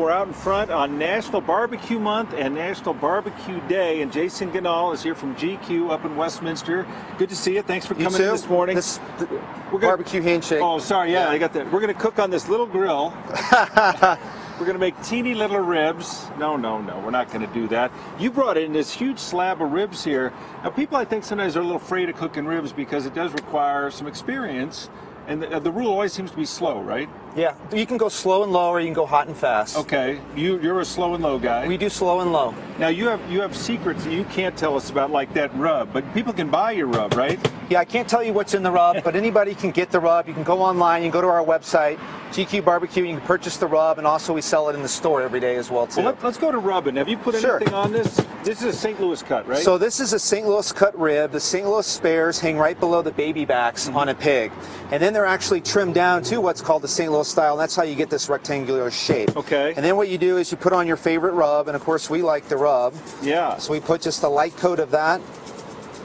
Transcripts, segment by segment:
We're out in front on National Barbecue Month and National Barbecue Day, and Jason Ganahl is here from GQue up in Westminster. Good to see you. Thanks for You coming too? in this morning. This th- We're gonna- barbecue handshake. Oh, sorry. Yeah, Yeah. I got that. We're going to cook on this little grill. we're going to make teeny little ribs. No, no, no. We're not going to do that. You brought in this huge slab of ribs here. Now, people I think sometimes are a little afraid of cooking ribs because it does require some experience, and the, the rule always seems to be slow, right? Yeah, you can go slow and low, or you can go hot and fast. Okay. You you're a slow and low guy. We do slow and low. Now you have you have secrets that you can't tell us about, like that rub, but people can buy your rub, right? Yeah, I can't tell you what's in the rub, but anybody can get the rub. You can go online, you can go to our website, GQue Barbecue, you can purchase the rub, and also we sell it in the store every day as well too. Well, let, us go to rubbing. Have you put Sure. anything on this? This is a St. Louis cut, right? So this is a St. Louis cut rib. The St. Louis spares hang right below the baby backs Mm-hmm. on a pig, and then they're actually trimmed down to what's called the St. Louis style. And that's how you get this rectangular shape. Okay. And then what you do is you put on your favorite rub, and of course we like the rub. yeah. So we put just a light coat of that.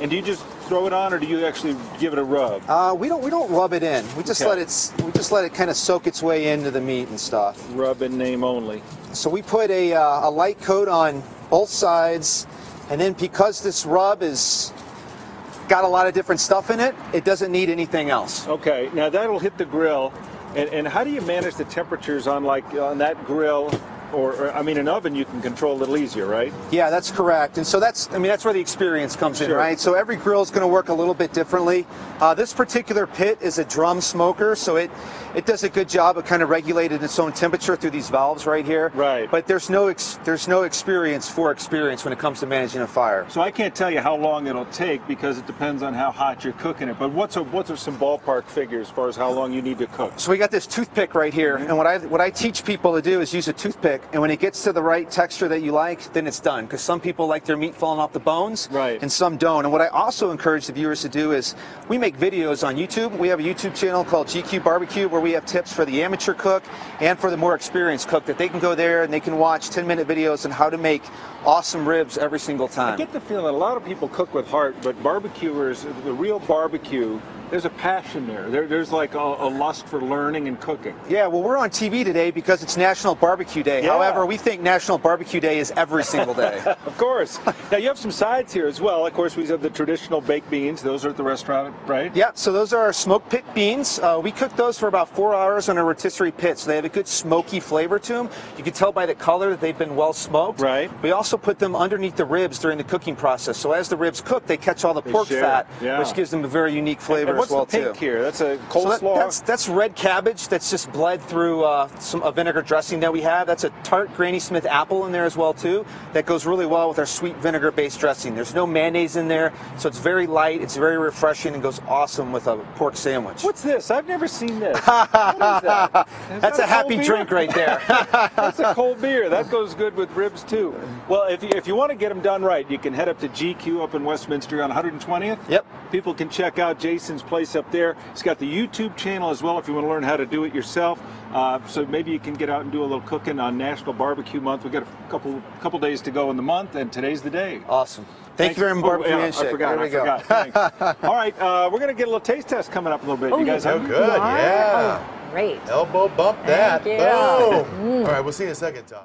And do you just throw it on, or do you actually give it a rub? Uh, we don't we don't rub it in. We just Okay. let it we just let it kind of soak its way into the meat and stuff. Rub in name only. So we put a uh, a light coat on both sides, and then because this rub is got a lot of different stuff in it, it doesn't need anything else. Okay. Now that'll hit the grill, and, and how do you manage the temperatures on like on that grill, or, or I mean an oven you can control a little easier, right? Yeah, that's correct. And so that's, I mean, that's where the experience comes in, Sure. right? So every grill is going to work a little bit differently. Uh, this particular pit is a drum smoker, so it it does a good job of kind of regulating its own temperature through these valves right here. Right. But there's no ex, there's no experience for experience when it comes to managing a fire. So I can't tell you how long it'll take because it depends on how hot you're cooking it. But what's a what's a, some ballpark figures as far as how long you need to cook? So we got this toothpick right here, and what I what I teach people to do is use a toothpick, and when it gets to the right texture that you like, then it's done. Because some people like their meat falling off the bones, Right. and some don't. And what I also encourage the viewers to do is we make videos on YouTube. We have a YouTube channel called GQue Barbecue where we have tips for the amateur cook and for the more experienced cook that they can go there and they can watch 10 minute videos on how to make awesome ribs every single time. I get the feeling a lot of people cook with heart, but barbecuers, the real barbecue, there's a passion there. there there's like a, a lust for learning and cooking. Yeah, well, we're on TV today because it's National Barbecue Day. Yeah. However, we think National Barbecue Day is every single day. Of course. now you have some sides here as well. Of course, we have the traditional baked beans. Those are at the restaurant, right? Yeah, so those are our smoke pit beans. Uh, we cook those for about four hours on a rotisserie pit, so they have a good smoky flavor to them. You can tell by the color that they've been well smoked. Right. We also put them underneath the ribs during the cooking process, so as the ribs cook, they catch all the pork share. fat, Yeah. which gives them a very unique flavor And what's as well the pink too. here? That's a So that- coleslaw. that's that's red cabbage that's just bled through uh, some a vinegar dressing that we have. That's a tart Granny Smith apple in there as well too. That goes really well with our sweet vinegar based dressing. There's no mayonnaise in there, so it's very light. It's very refreshing and goes awesome with a pork sandwich. What's this? I've never seen this. what is that? Is That's that a happy beer? drink right there. That's a cold beer. That goes good with ribs too. Well, if you, if you want to get them done right, you can head up to GQue up in Westminster on 120th. Yep. People can check out Jason's place up there. He's got the YouTube channel as well if you want to learn how to do it yourself. Uh, so maybe you can get out and do a little cooking on National Barbecue Month. We've got a couple couple days to go in the month, and today's the day. awesome. Thank you very much, Oh, barbecue yeah, handshake. I forgot. There we I go. forgot. Thanks. All right, uh, we're going to get a little taste test coming up in a little bit. Oh, you guys yeah. have Oh, Good, yeah. Oh, great. Elbow bump that. Thank you. Boom. All right, we'll see you in a second, Tom.